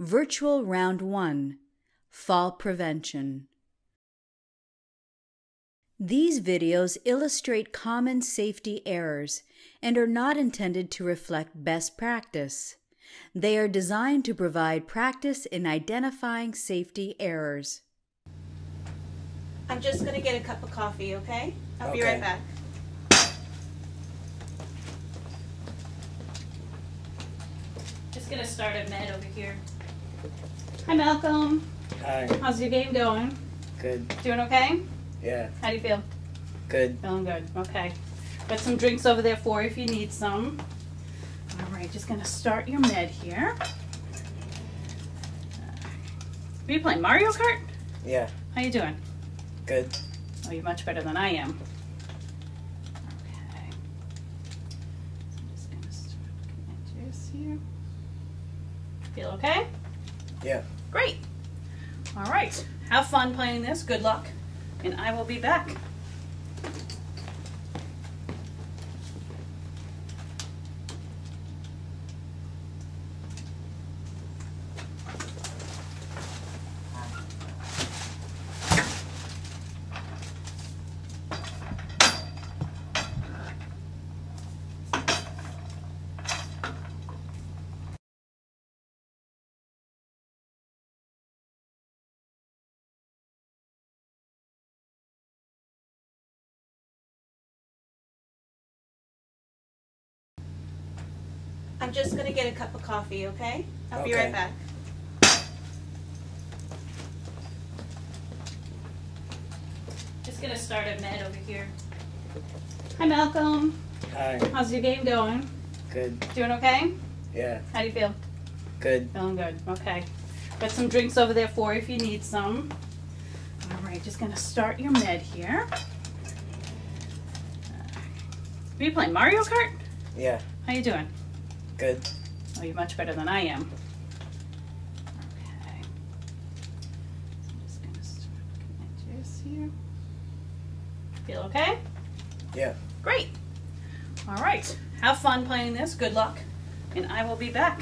Virtual Round 1 Fall Prevention. These videos illustrate common safety errors and are not intended to reflect best practice. They are designed to provide practice in identifying safety errors. I'm just gonna get a cup of coffee, okay? I'll be right back. Just gonna start a med over here. Hi Malcolm, Hi. how's your game going? Good. Doing okay? Yeah. How do you feel? Good. Feeling good, okay. Got some drinks over there for you if you need some. All right, just gonna start your med here. Are you playing Mario Kart? Yeah. How you doing? Good. Oh, you're much better than I am. Okay. So I'm just gonna start looking at yours here. Feel okay? Yeah. Great. All right. Have fun playing this. Good luck. And I will be back. I'm just gonna get a cup of coffee, okay? I'll be right back. Just gonna start a med over here. Hi Malcolm, Hi. how's your game going? Good. Doing okay? Yeah. How do you feel? Good. Feeling good, okay. Got some drinks over there for you if you need some. All right, just gonna start your med here. Are you playing Mario Kart? Yeah. How you doing? Good. Oh, you're much better than I am. Okay. So I'm just gonna start looking at yours here. Feel okay? Yeah. Great. All right. Have fun playing this. Good luck. And I will be back.